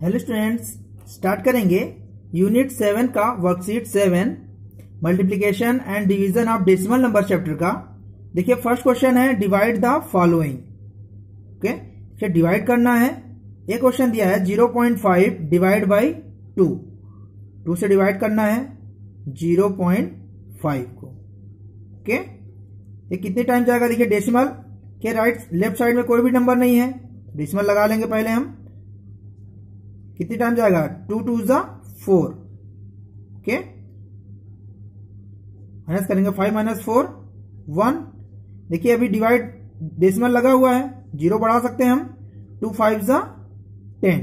Hello students start करेंगे। Unit seven का worksheet seven multiplication and division of decimal number chapter का। देखिए first question है divide the following okay देखिए divide करना है। एक क्वेश्चन दिया है zero point five divide by two two से डिवाइड करना है ज़ीरो पॉइंट फाइव को। ओके ये कितने टाइम जाएगा? देखिए डेसिमल के राइट लेफ़्ट साइड में कोई भी नंबर नहीं है। डेसिमल लगा लेंगे पहले हम। कितनी टाइम जाएगा? टू टू जा फोर ओके माइनस करेंगे फाइव माइनस फोर वन देखिए अभी डिवाइड डेसिमल लगा हुआ है। ज़ीरो बढ़ा सकते हैं हम। टू फाइव जा टेन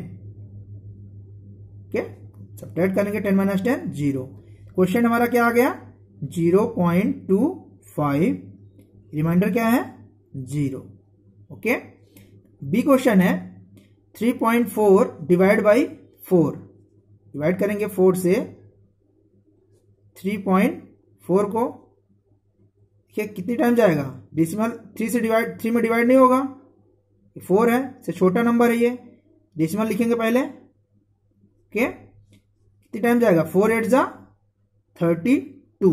ओके सब सब्ट्रैक्ट करेंगे ten minus ten zero question हमारा क्या आ गया? Zero point two five reminder क्या है? ज़ीरो ओके बी क्वेश्चन है three point four divide by four divide करेंगे फोर से थ्री पॉइंट फोर को। देखिए कितनी टाइम जाएगा? डिसिमल थ्री से डिवाइड थ्री में डिवाइड नहीं होगा। फोर है से छोटा नंबर है ये। डिसिमल लिखेंगे पहले। ओके कितनी टाइम जाएगा? फोर एट जा थर्टी टू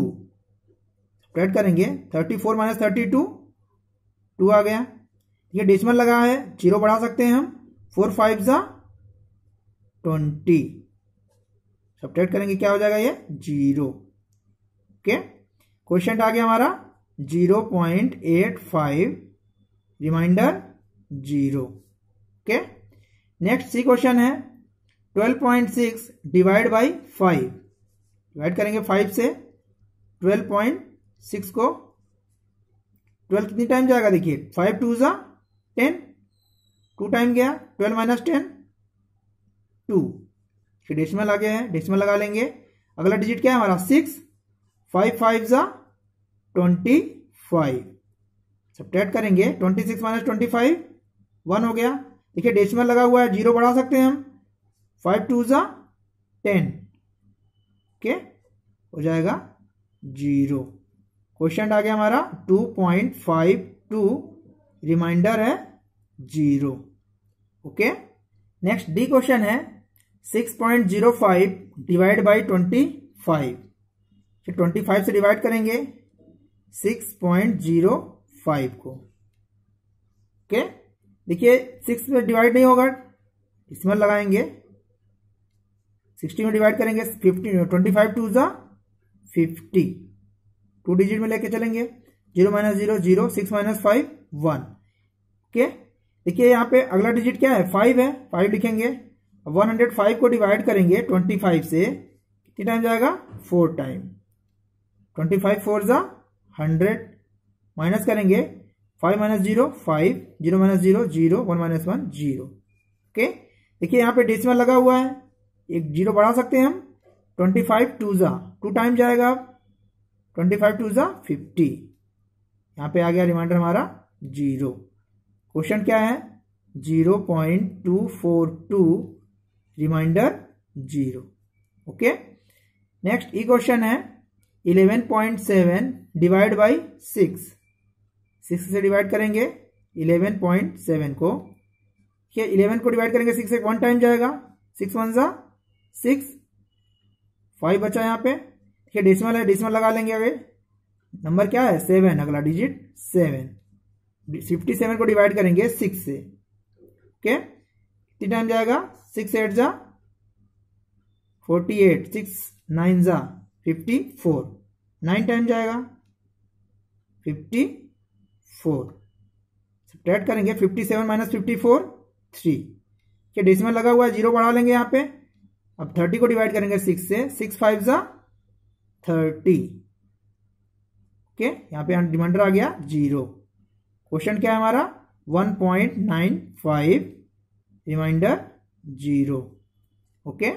स्प्रेड करेंगे thirty four minus thirty two two आ गया। ये डेसिमल लगा है ज़ीरो बढ़ा सकते हैं हम। फोर फाइव जा ट्वेंटी। सब्ट्रैक्ट करेंगे, क्या हो जाएगा ये? ज़ीरो। ओके? क्वेश्चन आ गया हमारा zero point eight five, reminder zero. Okay? Next C question है, twelve point six divide by five. Divide करेंगे फाइव से, ट्वेल्व पॉइंट सिक्स को। ट्वेल्व कितनी टाइम जाएगा? देखिए, फाइव टू जा टेन। टू टाइम गया, ट्वेल्व माइनस टेन, टू। फिर डेसिमल आ गया है डेसिमल लगा लेंगे। अगला डिजिट क्या है हमारा? सिक्स फाइव फाइव जा ट्वेंटी फाइव सब सब्ट्रैक्ट करेंगे twenty six minus twenty five one हो गया। देखिए डेसिमल लगा हुआ है ज़ीरो बढ़ा सकते हैं हम। फाइव टू जा टेन ओके हो जाएगा ज़ीरो क्वेश्चन आ गया हमारा two point five two reminder है zero. Okay next D question है six point zero five divide by twenty five twenty five से डिवाइड करेंगे सिक्स पॉइंट ज़ीरो फाइव को। ओके देखिए सिक्स में डिवाइड नहीं होगा इसमें लगाएँगे। सिक्सटी में डिवाइड करेंगे फिफ्टी ट्वेंटी फाइव टू ज़ा फिफ्टी टू डिजिट में लेके चलेंगे zero minus zero zero six minus five one okay देखिए यहाँ पे अगला डिजिट क्या है? फाइव है। फाइव लिखेंगे। वन हंड्रेड फाइव को डिवाइड करेंगे ट्वेंटी फाइव से। कितनी टाइम जाएगा? Four time twenty five four जा हंड्रेड माइनस करेंगे। Five minus zero five zero minus zero zero one minus one zero okay देखिए यहाँ पे डेसिमल लगा हुआ है। एक ज़ीरो बढ़ा सकते हैं हम। ट्वेंटी फाइव टू जा टू टाइम जाएगा अब। ट्वेंटी फाइव टू जा फिफ्टी यहाँ पे आ गया रिमाइंडर हमारा ज़ीरो क्वेश्चन क्या है? Zero point two four two, reminder zero. Okay? Next, E question है, eleven point seven divide by six. Six से डिवाइड करेंगे, इलेवन पॉइंट सेवन को। क्या इलेवन को डिवाइड करेंगे, सिक्स से वन टाइम जाएगा। सिक्स वन सा सिक्स, फाइव बचा यहाँ पे। ठीक है डेसिमल है डेसिमल लगा लेंगे अगर नंबर क्या है? सेवन, अगला डिजिट सेवन। फिफ्टी सेवन को डिवाइड करेंगे सिक्स से। ओके कितनी टाइम जाएगा? सिक्स एट जा फोर्टी एट सिक्स नाइन जा फिफ्टी फोर नाइन टाइम जाएगा? फिफ्टी फोर सब्ट्रैक्ट करेंगे fifty seven minus fifty four three क्या डेसिमल लगा हुआ है ज़ीरो बढ़ा लेंगे यहाँ पे। अब थर्टी को डिवाइड करेंगे सिक्स से। सिक्स फाइव जा थर्टी ओके यहाँ पे रिमाइंडर आ गया ज़ीरो क्वेश्चन क्या है हमारा? One point nine five reminder zero. Okay?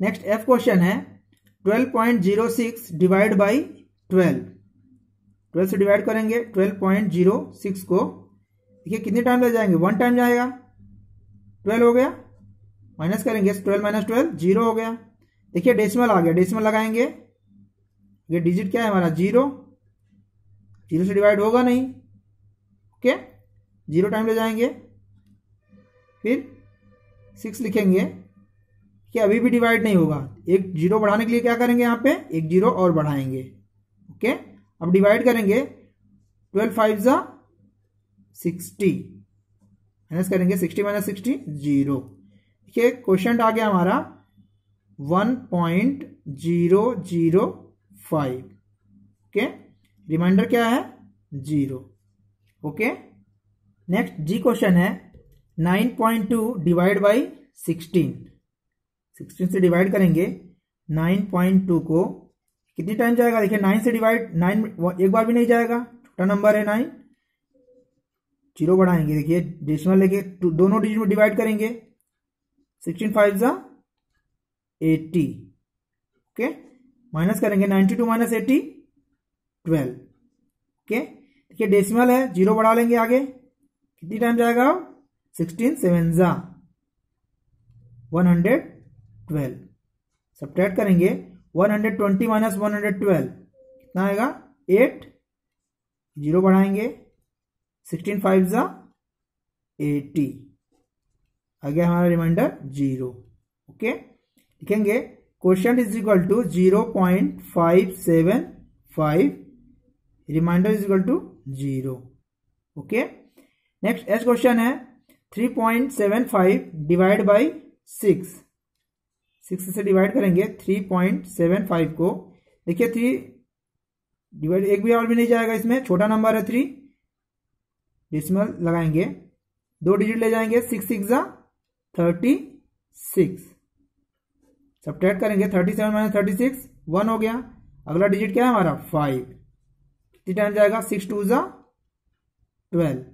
Next F question है, twelve point zero six divide by twelve. Twelve से डिवाइड करेंगे, ट्वेल्व पॉइंट ज़ीरो सिक्स को। देखिए कितने टाइम लग जाएँगे? वन टाइम जाएगा। ट्वेल्व हो गया। माइनस करेंगे, ट्वेल्व माइनस ट्वेल्व, ज़ीरो हो गया। देखिए डेसिमल आ गया। डेसिमल लगाएँगे। ये डिजिट क्या है हमारा? ज़ीरो। ज़ीरो से डिवाइड होगा नहीं। ओके? ज़ीरो टाइम ले जाएँगे। फिर सिक्स लिखेंगे। कि अभी भी डिवाइड नहीं होगा। एक ज़ीरो बढ़ाने के लिए क्या करेंगे यहाँ पे? एक ज़ीरो और बढ़ाएँगे। ओके? अब डिवाइड करेंगे। ट्वेल्व फाइव ज़ा सिक्सटी। माइनस करेंगे सिक्सटी माइनस सिक्सटी, ज़ीरो। देखिए, क्वेश्चन आ गया हमारा। One point zero zero five. Okay? Reminder क्या है? Zero okay next G question है nine point two divide by sixteen sixteen से डिवाइड करेंगे नाइन पॉइंट टू को कितनी टाइम जाएगा? देखिए नाइन से डिवाइड नाइन एक बार भी नहीं जाएगा। छोटा नंबर है नाइन ज़ीरो बढ़ाएँगे। देखिए डेसिमल लेके दोनों डिजिट में डिवाइड करेंगे। सिक्सटीन फाइव ज़ा एट्टी ओके माइनस करेंगे ninety two minus eighty twelve. Okay देखिए डेसिमल है ज़ीरो बढ़ा लेंगे आगे। कितनी टाइम जाएगा सिक्सटीन सेवन ज़ा। One hundred twelve sub subtract करेंगे one hundred twenty minus one hundred twelve कितना आएगा? एट ज़ीरो बढ़ाएँगे। सिक्सटीन फाइव ज़ा। एटी आ गया हमारा रिमाइंडर ज़ीरो ओके लिखेंगे question is equal to zero point five seven five reminder is equal to zero okay next S question है three point seven five divide by six six से divide करेंगे three point seven five को। देखिए three divide एक भी और भी नहीं जाएगा इसमें, छोटा नंबर है थ्री डिसमल लगाएँगे। दो डिजिट ले जाएँगे six six thirty six sub subtract करेंगे thirty seven minus thirty six one हो गया। अगला डिजिट क्या है हमारा? फाइव टाइम जाएगा सिक्स टू ज़ा ट्वेल्व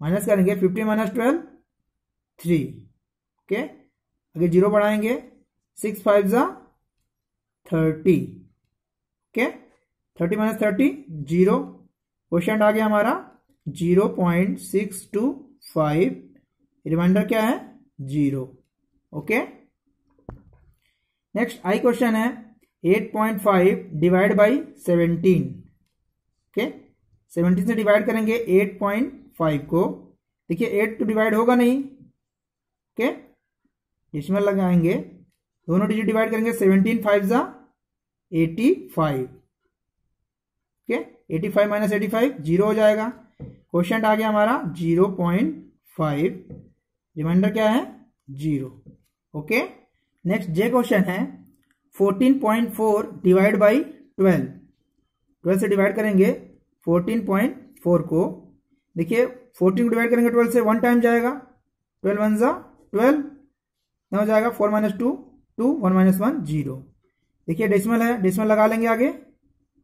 माइनस करेंगे fifteen minus twelve three okay आगे ज़ीरो बढ़ाएँगे सिक्स फाइव ज़ा thirty okay thirty minus thirty zero question आ गया हमारा zero point six two five reminder क्या है? Zero okay next I question है eight point five divide by seventeen okay seventeen से divide करेंगे एट पॉइंट फाइव को। देखिए एट तो डिवाइड होगा नहीं ओके? इसमें लगाएँगे, दोनों डिजिट डिवाइड करेंगे सेवनटीन फाइव ज़ा eighty five okay eighty five minus eighty five zero हो जाएगा। क्वेश्चन आ गया हमारा ज़ीरो पॉइंट फाइव रिमाइंडर क्या है? Zero okay next J question है fourteen point four divide by twelve twelve से डिवाइड करेंगे फोर्टीन पॉइंट फोर को। देखिए फोर्टीन को डिवाइड करेंगे ट्वेल्व से वन टाइम जाएगा। ट्वेल्व वन ज़ा ट्वेल्व हो जाएगा four minus two two one minus one zero देखिए डेसिमल है डेसिमल लगा लेंगे आगे।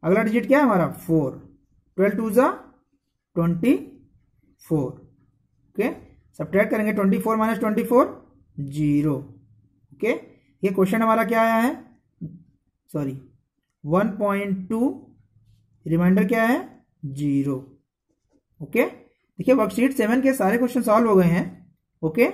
अगला डिजिट क्या है हमारा? फोर ट्वेल्व टू ज़ा twenty four okay sub subtract करेंगे twenty four minus twenty four zero okay ये क्वेश्चन हमारा क्या आया है? Sorry one point two reminder क्या है? ज़ीरो ओके देखिए वर्कशीट सेवन के सारे क्वेश्चन सॉल्व हो गए हैं. ओके